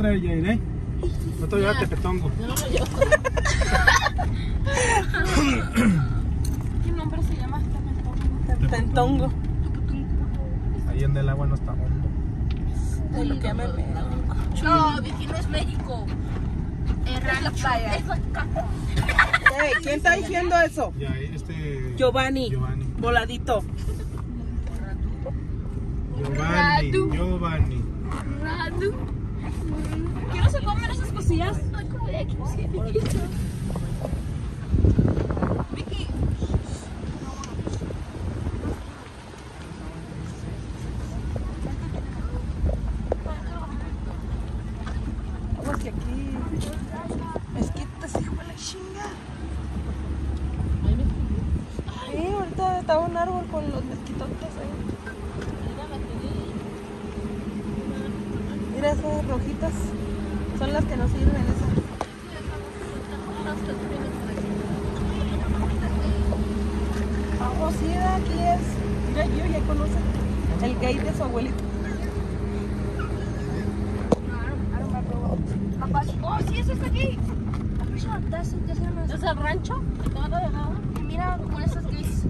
traer Jair, ¿eh? No te llevaste petongo. ¿Qué nombre se llama este? Pentongo. Ahí en el agua no está hondo. No, Vicky no es México. Es la playa. Es la caca. Ey, ¿Quién está diciendo eso? Ya, este. Giovanni. Giovanni. Voladito. Giovanni. Radu. Giovanni. Radu. ¿Qué no se comen esas cosillas? Vicky. Vamos que aquí. Mezquitas, hijo de la chinga. Sí, ahorita estaba un árbol con los mezquitotes ahí. Mira esas rojitas. Son las que nos sirven esas. Vamos, sí, aquí es. Mira, yo ya conoce el gate de su abuelito. Oh, sí, eso está aquí. ¿Es el rancho? Mira con esas gays.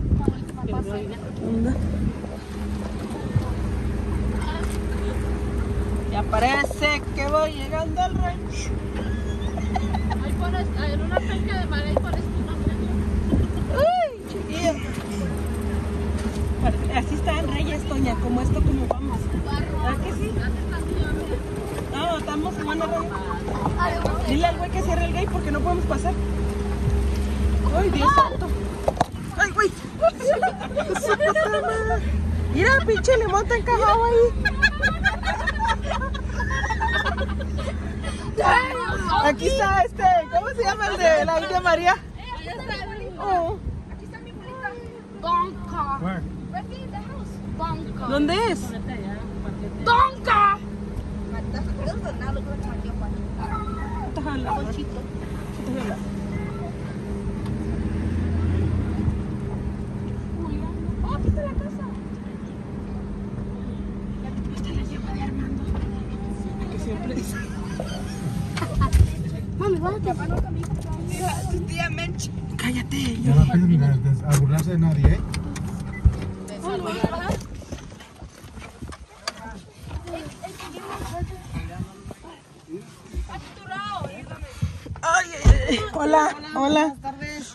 Anda. Ya parece que voy llegando al rancho. Ahí pones, en una penca de mar, ahí pones una ¡Uy, chiquillo! Así están reyes, Toña, como esto, como vamos. ¿Verdad que sí? No, estamos buena raya. Dile al güey que cierre el gay porque no podemos pasar. ¡Ay, Dios santo! ¡Ay, güey! Mira, pinche limón está encajado ahí. Aquí está este, ¿cómo se llama el de la India María? Oh, Aquí está mi bolita. Donka. Where? Right there in the house. Donka. ¿Dónde es? Donka. Tajala. Oh, aquí está la casa. Que siempre dice. Mami, bájate. Tu tía Mench. Cállate. Ya no de- a burlarse de nadie, ¿eh? Ay, ay, ay. Hola, hola.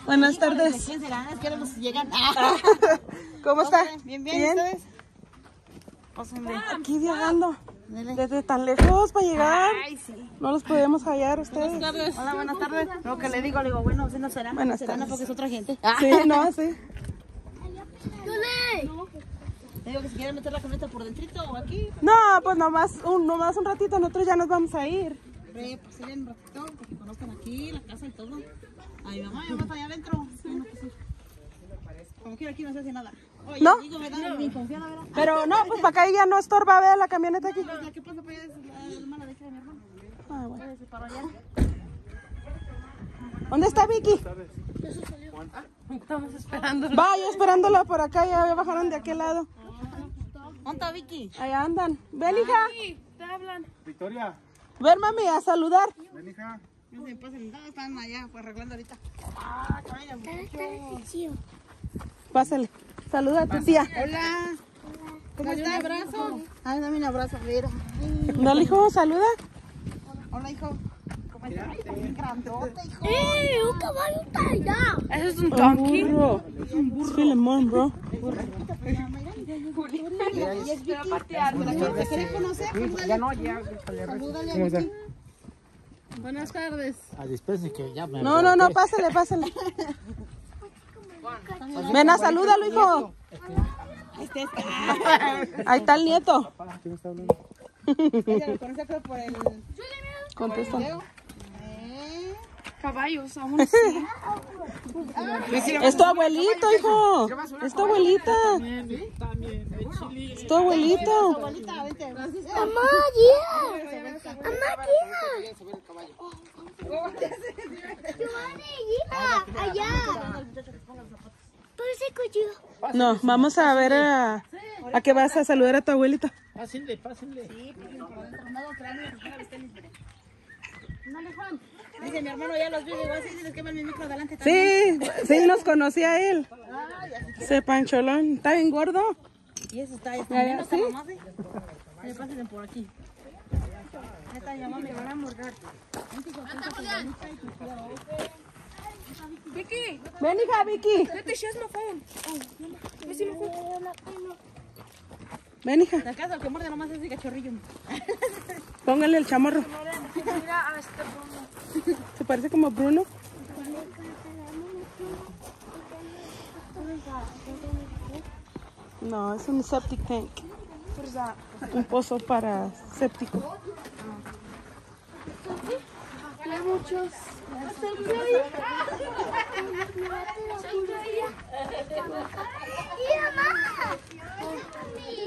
Buenas tardes. ¿Quién será? Es que ahora nos llegan. ¿Cómo está? Bien, bien, ¿ustedes? Aquí viajando. Desde tan lejos para llegar. Ay, sí. No los podemos hallar ustedes. Hola, buenas tardes. Lo que le digo, le digo, bueno, si no será. Buenas será tardes. porque es otra gente. Sí, no, sí. Le digo que si quieren meter la camioneta por dentrito o aquí. No, pues nomás un, nomás un ratito, nosotros ya nos vamos a ir. Hombre, pues sigan un ratito, porque conozcan aquí la casa y todo. Ay, mamá, mi mamá está allá adentro. Bueno, pues sí. Como quiera aquí no se hace nada. Oye, ¿No? Pero no, pues para acá ya no estorba ver la camioneta aquí. La que pasa para allá es la hermana de hija de mi hermano. Ah, bueno. Se paró allá. ¿Dónde está Vicky? Estamos esperando. Vaya esperándola por acá, ya bajaron de aquel lado. ¿Dónde está Vicky? Allá andan. Ven, hija. Te hablan. Victoria, Ven, mami, a saludar. ven, hija. No se pasen, no, están allá, pues arreglando ahorita. Ah, que vayan mucho. Pásale. Saluda a tu tía. Hola. ¿Cómo estás? Un abrazo. Ay, dame un abrazo, mira. Dale, hijo, saluda. Hola, hijo. ¿Cómo estás? Grandote, hijo. ¡Eh! ¡Un caballo está allá! Eso es un Un donkey. burro. Es Filemón, bro. Te va a patear. ¿Te querés conocer? Ya no, ya. Salúdale a. Buenas tardes. A dispense que ya me No, no, no, pásale, pásale. Ven a salúdalo, hijo. Ahí está el nieto. Contesta. Caballos, aún. Es tu abuelito, hijo. Es tu abuelita. Es tu abuelito. Abuelita, vente. Mamá, yeah. Mamá, yeah. allá. Por ese cuchillo. No, vamos a ver a, a que vas a saludar a tu abuelita. Pásenle, pásenle. Sí, ni Dice mi hermano, ya los vi, digo, así, diles que va el micro adelante también. Sí, sí, nos conocía él. Ese pancholón. ¿Está bien gordo? Y eso está, está menos ¿sí? a por aquí. Van a. Vicky, Ven, hija, Vicky. Ven, hija. En el caso, el que muerde nomás es ese cachorrillo. Póngale el chamorro. Mira a Bruno. Se parece como Bruno. No, es un septic tank. Un pozo para séptico. Muchos.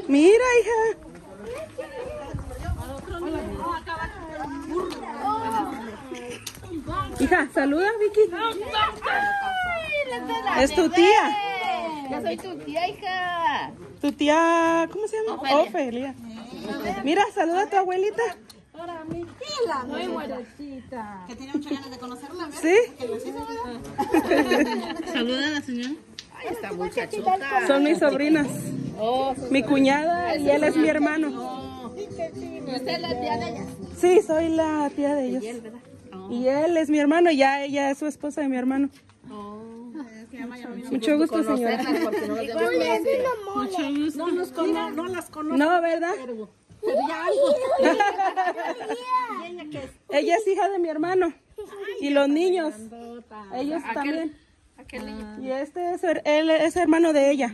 Mira, hija. Hija, saluda, Vicky. Es tu tía. Yo soy tu tía, hija. Tu tía, ¿cómo se llama? Ofelia. Mira, saluda a tu abuelita. Que tiene muchas ganas de conocerla, ¿verdad? ¿Sí? Saluda a la señora. Esta muchachota. Son mis sobrinas. Oh, Mi cuñada y él es mi hermano. ¿usted es la tía de ella? Sí, soy la tía de ellos. Y él es mi hermano y ya ella es su esposa de mi hermano. Mucho gusto, señora. No No no las conozco. No, ¿verdad? Ella es hija de mi hermano. Y los niños. Ellos también. Niño. Y este es, él es hermano de ella.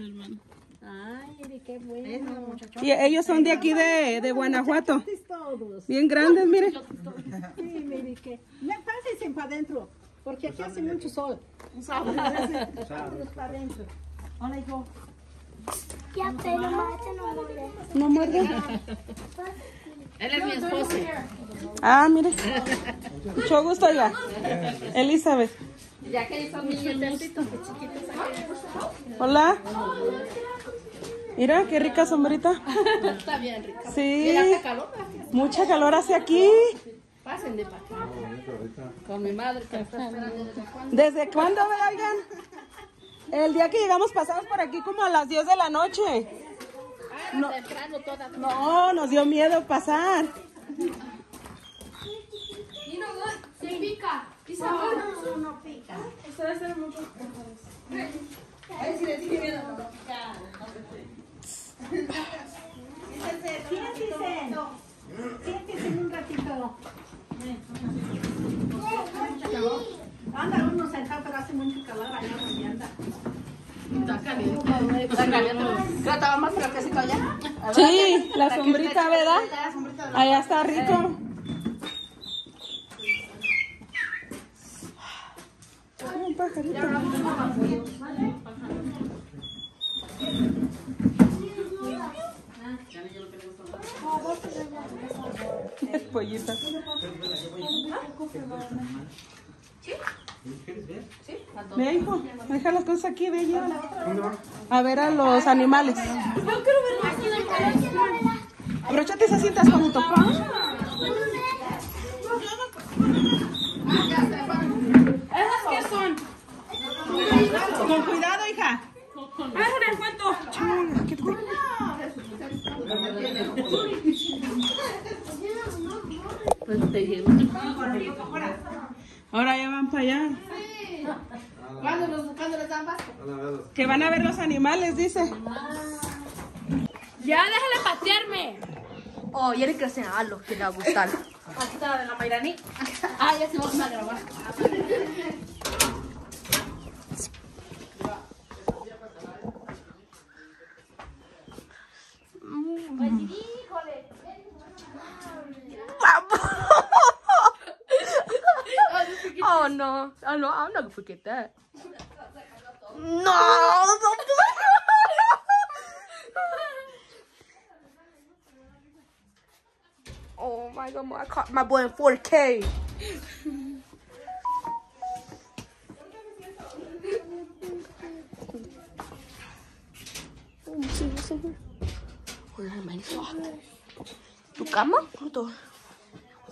Ay, qué bueno. Y ellos son de aquí de, de Guanajuato. Bien grandes, mire. Sí, mire que. Pásense para adentro, porque aquí hace mucho sol. para adentro. Hola, hijo. Ya, pero mate no muere. No muerde. Él es mi esposo. Ah, mire. Mucho gusto ya. Elizabeth. Ya que son niños chiquitos. Hola. Mira, qué rica sombrita. Está bien rico. Sí. Mira, hace calor. Mucha calor hace aquí. Pasen de para acá. Con mi madre que me está esperando desde cuándo. ¿Desde cuándo? El día que llegamos pasamos por aquí como a las 10 de la noche. No. Toda. No, nos dio miedo pasar. Y no, se pica. Y sabor. Siéntese. Siéntese un ratito. Anda uno sentado, pero hace mucho calor allá. Está caliente. Sí, la sombrita, ¿verdad? Allá está rico. Ay, Un pajarito. Ve, hijo, deja las cosas aquí, ve, llévala. A ver a los animales. Abróchate esas cintas tu papá. ¿Esas qué son? Con cuidado, hija. Pues te dije. Ahora ya van para allá. ¿Cuándo, los, ¿Cuándo les dan pasto? Que van a ver los animales, dice. Ya, déjale patearme. Oh, y que sea algo que le va a gustar. Aquí está la de la Mayrani. Ah, ya se vamos a grabar. Oh no. Oh no, I'm not gonna forget that. No, Oh my god, I caught my boy in 4K. Oh, see what's in here? Where am I locked? Tu cama? Hold on.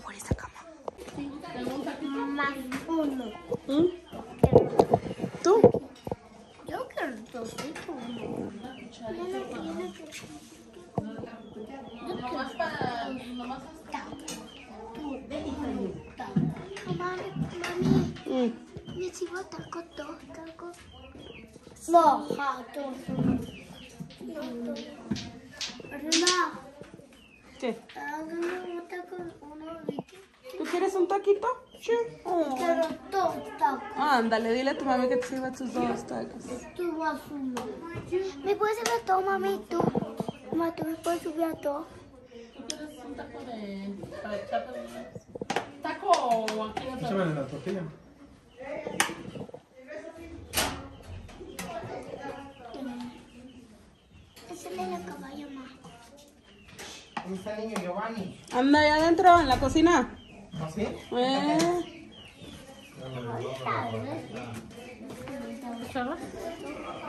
What is the cama? más uno. ¿Mm? ¿Tú quieres un taquito? Sí. Oh. Quiero dos tacos. Ándale, dile a tu mami que te sirva tus dos tacos. Tú vas uno. Me puedes apretar un momento. Mato, me puedes subir a todo. Taco aquí en el la tortilla. La Giovanni. Anda allá adentro, en la cocina. ¿Ah, sí? Eh. ¿Qué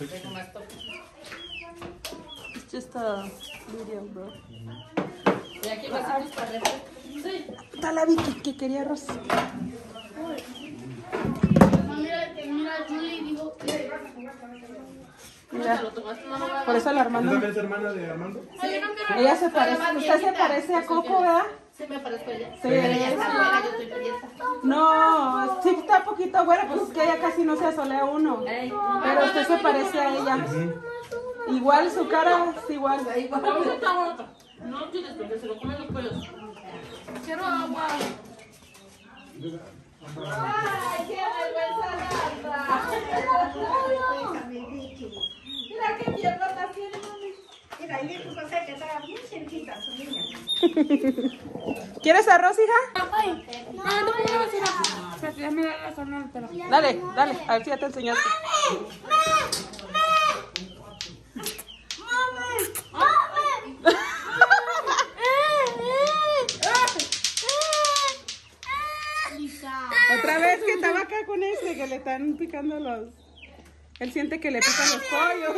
It's just a video, bro. ¿Y aquí vas a para Sí. Está la Vicky que quería arroz. Mira, por eso la hermana. ¿Es hermana de Armando? Sí. Ella se parece, usted se parece a Coco, ¿verdad? Sí, me parezco a ella. Sí. Pero ella está buena, yo estoy prieta. No, sí está poquito buena, pues es que ella casi no se asolea uno. Pero usted se parece a ella. Igual su cara es igual. No tienes porque se lo comen los pollos. Quiero agua. Mira qué piernas tiene, mami. Mira, ahí tu cosa que estaba bien cerquita, su niña. ¿Quieres arroz, hija? Dale, dale, a ver si ya te enseñaste. Otra vez que estaba acá con este, que le están picando los... Él siente que le pican los pollos.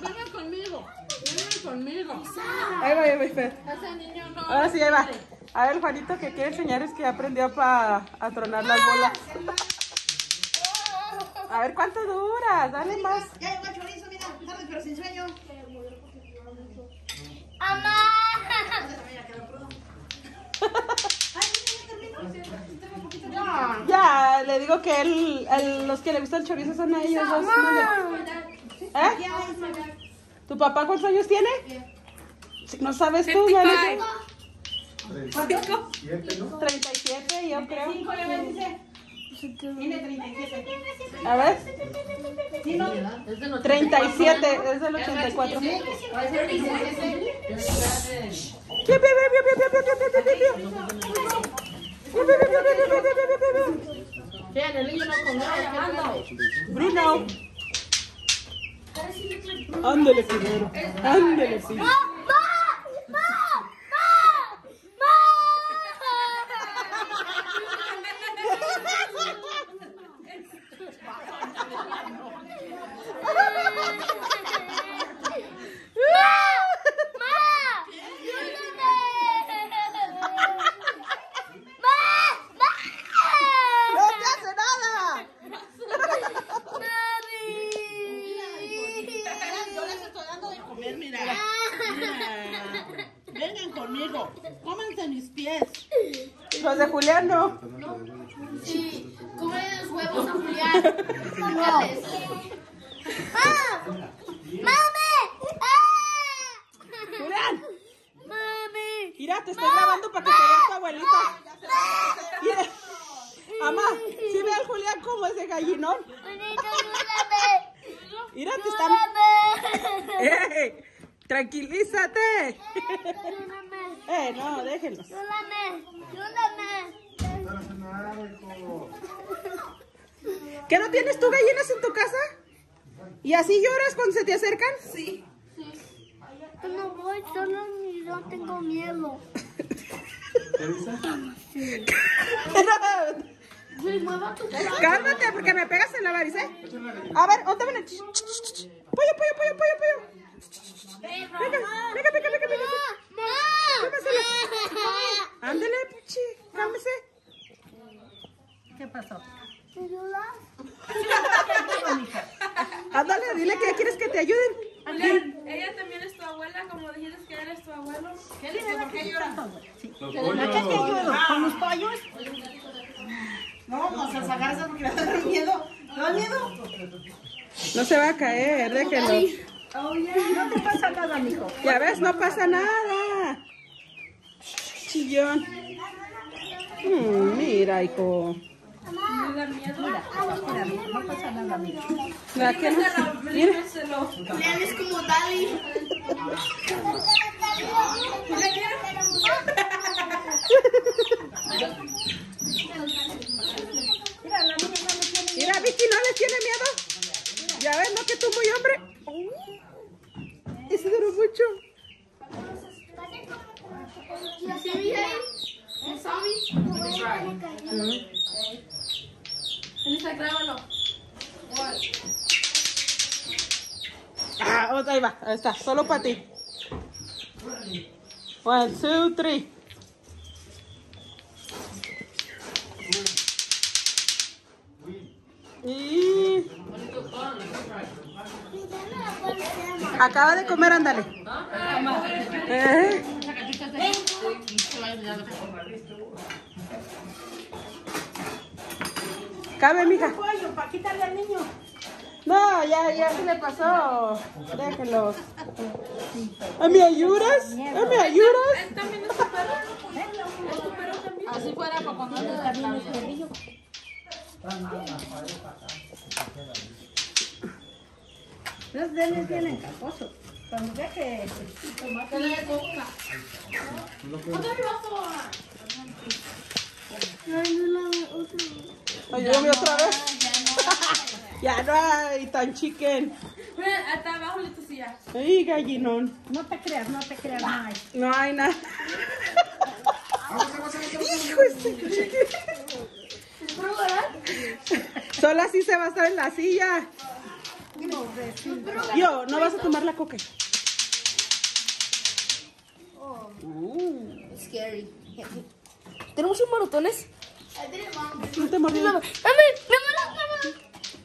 Vengan conmigo. Vengan conmigo. Ahí va, ahí va, Fer. Ese niño no. Ahora sí, ahí va. A ver, Juanito, que quiere enseñar es que aprendió para a tronar las bolas. A ver cuánto dura, dale más. Ya llegó el chorizo, mira, tarde pero sin sueño. ¡Mamá! Ya, le digo que él, el- los que le gusta el chorizo son a ellos dos. ¿Eh? ¿Tu papá cuántos años tiene? No sabes tú. Siete, ¿no? 37, yo creo. Tiene 37. A ver, Es del 37, es del 84. Sí. Bruno. Ándale primero. Ándale. Los de Julián no. Sí, come los huevos a Julián. No. ¡Mami! Julián, ¡Mami! mira, te estoy grabando para que te vea tu abuelita. Mira. Mamá, ¿sí ve al Julián como ese gallinón? Mira, te están... ¡Eh! ¡Tranquilízate! ¡Eh, no, déjenlos! Ayúdame, ayúdame. ¿Qué no tienes tú gallinas en tu casa? ¿Y así lloras cuando se te acercan? Sí. Yo no voy, solo no tengo miedo. Cálmate, porque me pegas en la nariz, ¿eh? A ver, otra vez. Pollo, pollo, pollo, pollo, pollo. Venga, venga, venga, venga, venga. Ándale, pichi, cálmese. ¿Qué pasó? Ándale, dile que quieres que te ayuden. Ella también es tu abuela, como dijiste que eres tu abuelo. ¿Qué le ¿A qué te ayudo? ¿Con los pollos? No, no se agarra porque le da miedo. ¿No da miedo? No se va a caer, déjelo. No te pasa nada, mijo. Ya ves, no pasa nada. Mm, mira, hijo. La que no- Mira. es como Dali. Mira, Vicky, ¿no le tiene miedo? Ya ves, ¿no? Que tú muy hombre. Ese duró mucho. Elisa, grábalo. Ah, ahí va, ahí está, solo para ti. One, two, three. Y... Acaba de comer, ándale. Eh. Cabe, mija. Pollo, para quitarle al niño. No, ya, ya se le pasó. Déjenlos. ¿A me ayudas? ¿A me ayudas? ¿Él también es tu perro? ¿Es tu perro también? Así fuera para cuando ande de la Los de él es bien encajoso. Cuando deje... Ayúdame otra vez. ya no hay tan chicken. Hasta abajo tu silla. Ay, gallinón. No te creas, no te creas. Ay, No hay nada. Hijo este. Solo así se va a estar en la silla. Yo, no vas a tomar la coca. Scary. ¿Tenemos un marotones? No te mordió.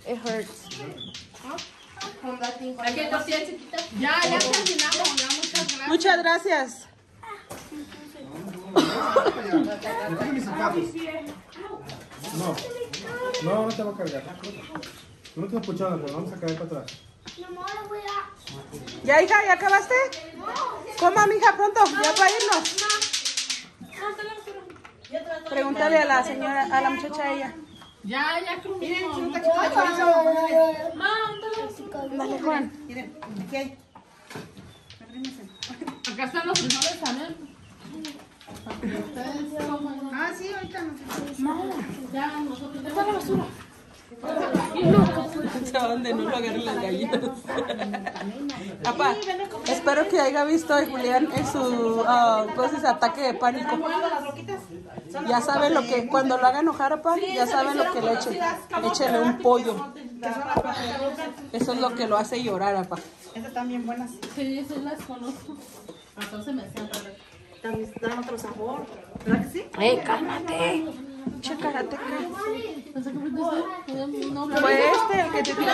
It hurts. Aquí tortilla chiquita. Ya, ya terminamos. Ya, muchas gracias. Muchas. No. No, no te voy a cargar. No te puchada, pero vamos a caer para atrás. ¿Ya, hija? ¿Ya acabaste? Coma, mija, pronto. Ya para irnos. Pregúntale a la señora, a la muchacha a ella. Ya, ya comimos. Dale, Juan. miren, aquí hay. Acá están los frijoles también. Ah, sí, ahorita no. Ya, nosotros. Está la basura. ¿A dónde no lo agarren las gallinas? Papá, espero que haya visto a Julián en su ah, ataque de pánico. Ya saben lo que, cuando lo haga enojar, papá, ya saben lo que le echen. Échenle un pollo. Eso es lo que lo hace llorar, papá. Estas están bien buenas. Sí, sí las conozco. Entonces me siento. También dan otro sabor. ¿Verdad que sí? ¡Eh, cálmate! Che, karateca. No, Fue este el que te tiró.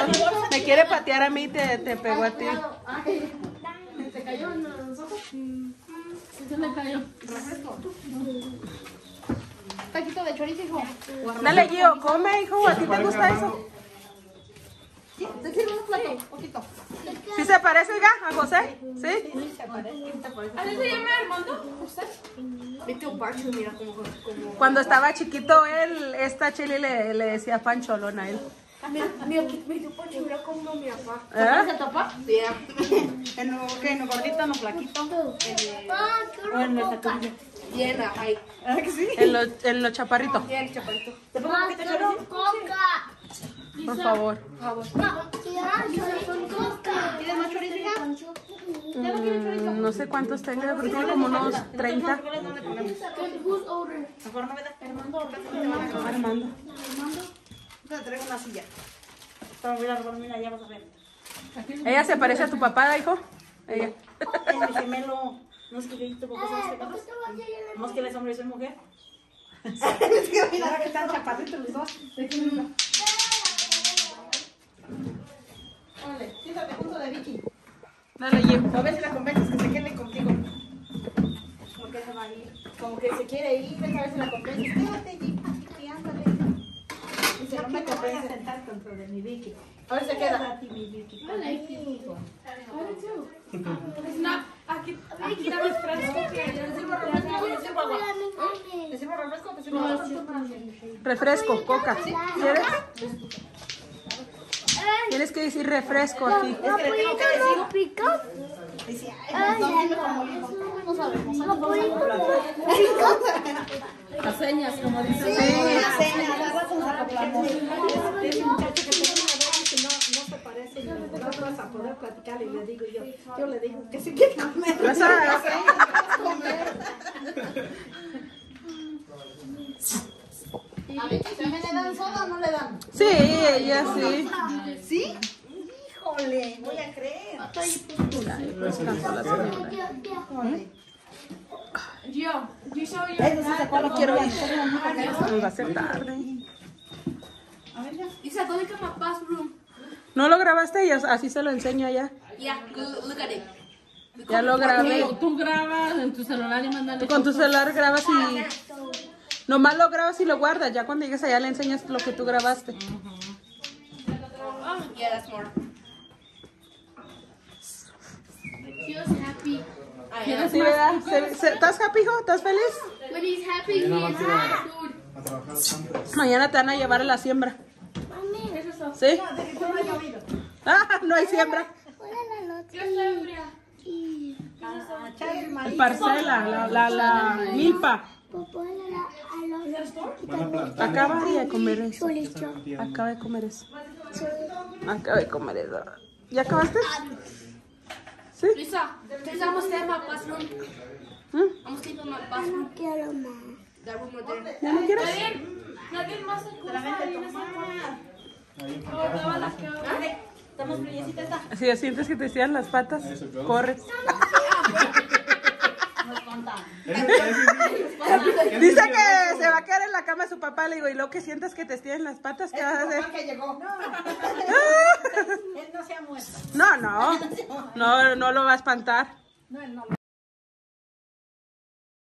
Me quiere patear a mí y te, te pegó a ti. ¿Se cayó en los ojos? Se le cayó. Taquito de chorizo, hijo. Dale, Gio, come, hijo. ¿A ti te gusta eso? Plato, poquito. ¿Sí se parece, oiga, a José? ¿Sí? ¿Así se llama Armando? ¿Usted? Vete un parche, mira cómo. Cuando estaba chiquito, él, esta Chile le, le decía pancholón a él. Mira, mira, mira, Pancho, mira cómo mi papá. ¿Eh? ¿Se topa? Sí. En lo, ¿qué? ¿En lo gordito, en lo flaquito? Ah, ¿O en lo tacubillo? Bien, ahí. ¿Verdad que sí? En lo, en lo chaparrito. Bien, chaparrito. ¿Te pongo un poquito de chorizo? coca. por favor. ¿Quieres más chorizo, hija? Mm, no sé cuántos tenga, pero tiene como unos 30. ¿Dónde ponemos? Mejor no me da. Armando. Armando. Te traigo una silla. Te voy a robar, mira, ya vas a ver. ¿Ella se parece a tu papá, hijo? Ella. Es mi gemelo. No sé qué tu papá son No es que él es hombre y soy mujer. es que mira que están chaparritos los dos. Órale, siéntate junto de Vicky. Dale, Jim. A ver si la convences que se quede contigo. Como que se va a ir. Como que se quiere ir, a ver si la convences. Quédate, Jim. Aquí, ándale. Dice, no me convence. sentar contra de mi Vicky. A ver si se queda. Aquí, aquí damos fresco. ¿Le sirvo refresco o le sirvo agua? ¿Te sirvo refresco o te sirvo agua? Refresco, coca. ¿Quieres? Tienes que decir refresco aquí. Es que le tengo que decir. pica? Dice, ay, no, hijo. No sabemos. Las señas, como dicen. Seña, agarras un acoplamos. Ese muchacho que tengo una vez que no, no se parece y no vas a poder platicar y le digo yo, yo le digo que se quiere comer. Vas a- ver, ¿también le dan soda o no le dan? Sí, ella sí. ¿Sí? Híjole, voy a creer. You show your... Eso sí se cuál quiero ir. Nos va a ser tarde. Isa, ¿dónde está my bathroom? ¿No lo grabaste? Y así se lo enseño allá. Go- look at it. Ya lo grabé. Tú grabas en tu celular y mándale. Con tu celular grabas y... Nomás lo grabas y lo guardas. Ya cuando llegues allá le enseñas lo que tú grabaste. Oh, yeah, that's more. Happy. Sí, ¿verdad? ¿Se- se- ¿Estás happy, hijo? ¿Estás feliz? When he's happy, he Mañana is va a happy. Mañana te van a llevar a la siembra. ¿Sí? Ah, no hay siembra. Parcela, la, la, la milpa. A. Acaba de comer eso. Acaba de comer eso. Acaba de comer eso. ¿Ya acabaste? ¿Sí? Lisa, Lisa, I'm gonna stay in my bathroom. ¿Mm? I'm gonna sleep in my bathroom. Quiero más. ¿Ya no quieres? Nadie más se Oh, Estamos esta. Si sientes que te estiran las patas, corres. Dice que se va a quedar en la cama de su papá. Le digo, y luego que sientas que te estiran las patas, ¿qué vas a hacer? que llegó. Él no se ha muerto. No, no. No, no lo va a espantar. No, él no